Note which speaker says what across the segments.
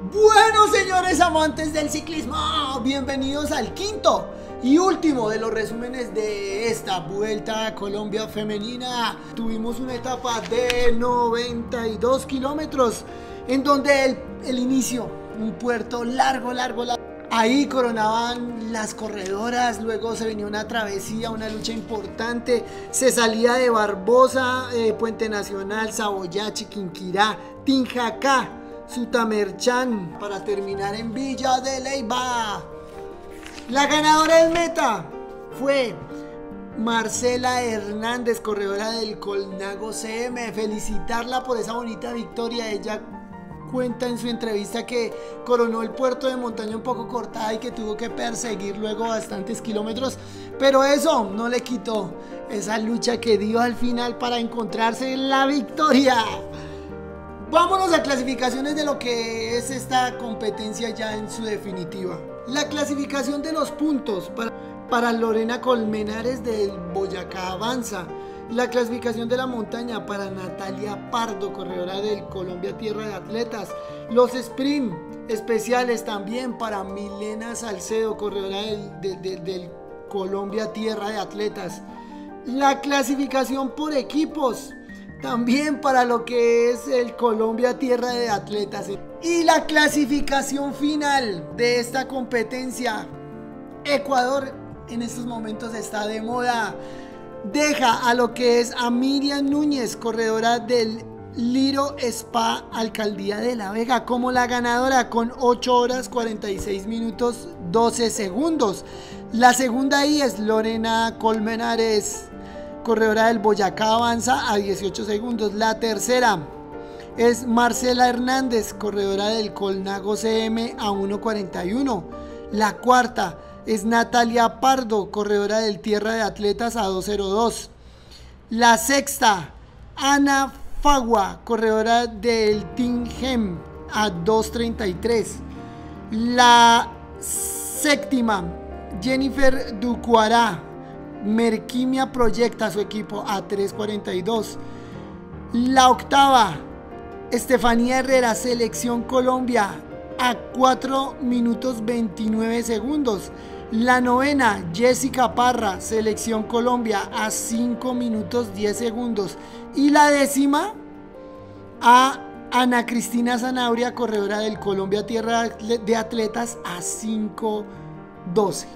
Speaker 1: Bueno, señores amantes del ciclismo, bienvenidos al quinto y último de los resúmenes de esta vuelta a Colombia femenina. Tuvimos una etapa de 92 kilómetros en donde el, inicio, un puerto largo, largo, largo. Ahí coronaban las corredoras, luego se venía una travesía, una lucha importante. Se salía de Barbosa, eh, Puente Nacional, Saboyachi, Quinquirá, Tinjacá, Sutamerchan, para terminar en Villa de Leyva. La ganadora del meta fue Marcela Hernández, corredora del Colnago CM. Felicitarla por esa bonita victoria. Ella cuenta en su entrevista que coronó el puerto de montaña un poco cortada y que tuvo que perseguir luego bastantes kilómetros, pero eso no le quitó esa lucha que dio al final para encontrarse en la victoria. Vámonos a clasificaciones de lo que es esta competencia ya en su definitiva. La clasificación de los puntos para, Lorena Colmenares del Boyacá Avanza. La clasificación de la montaña para Natalia Pardo, corredora del Colombia Tierra de Atletas. Los sprint especiales también para Milena Salcedo, corredora del Colombia Tierra de Atletas. La clasificación por equipos también para lo que es el Colombia Tierra de Atletas. Y la clasificación final de esta competencia. Ecuador en estos momentos está de moda. Deja a lo que es a Miriam Núñez, corredora del Liro Spa Alcaldía de La Vega, como la ganadora con 8 horas 46 minutos 12 segundos. La segunda ahí es Lorena Colmenares corredora del Boyacá avanza a 18 segundos. La tercera es Marcela Hernández, corredora del Colnago CM a 1.41. La cuarta es Natalia Pardo, corredora del Tierra de Atletas a 2.02. La sexta, Ana Fagua, corredora del Team Gem a 2.33. La séptima, Jennifer Ducuará, Merquimia proyecta a su equipo a 3.42. La octava, Estefanía Herrera, Selección Colombia a 4 minutos 29 segundos. La novena, Jessica Parra, Selección Colombia a 5 minutos 10 segundos. Y la décima, a Ana Cristina Zanabria, corredora del Colombia Tierra de Atletas a 5.12.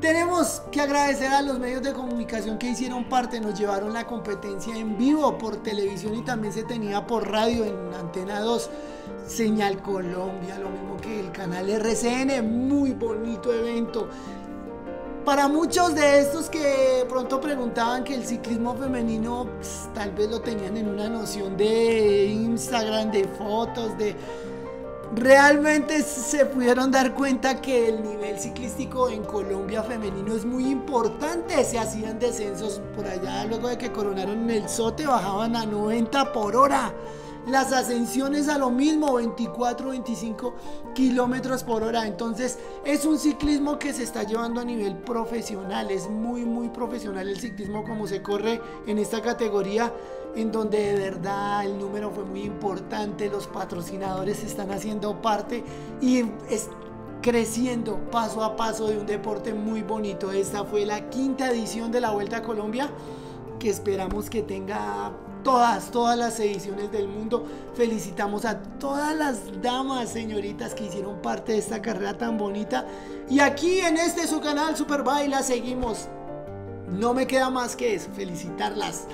Speaker 1: Tenemos que agradecer a los medios de comunicación que hicieron parte, nos llevaron la competencia en vivo por televisión y también se tenía por radio en Antena 2, Señal Colombia, lo mismo que el canal RCN, muy bonito evento. Para muchos de estos que pronto preguntaban que el ciclismo femenino pues, tal vez lo tenían en una noción de Instagram, de fotos, de realmente se pudieron dar cuenta que el nivel ciclístico en Colombia femenino es muy importante. Se hacían descensos por allá, luego de que coronaron el sote, bajaban a 90 por hora. Las ascensiones a lo mismo, 24, 25 kilómetros por hora. Entonces es un ciclismo que se está llevando a nivel profesional. Es muy, muy profesional el ciclismo como se corre en esta categoría en donde de verdad el número fue muy importante, los patrocinadores están haciendo parte y es creciendo paso a paso de un deporte muy bonito. Esta fue la quinta edición de la Vuelta a Colombia que esperamos que tenga todas, todas las ediciones del mundo. Felicitamos a todas las damas, señoritas que hicieron parte de esta carrera tan bonita. Y aquí en este su canal Super Baila seguimos. No me queda más que eso, felicitarlas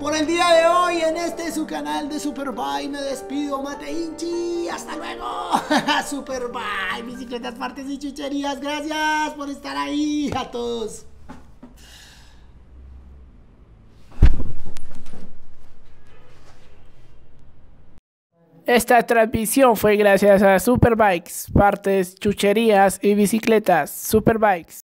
Speaker 1: por el día de hoy en este su canal de Superbike. Me despido, Mateinchi. Hasta luego. Superbike, bicicletas, partes y chucherías. Gracias por estar ahí a todos.
Speaker 2: Esta transmisión fue gracias a Superbikes, partes, chucherías y bicicletas. Superbikes.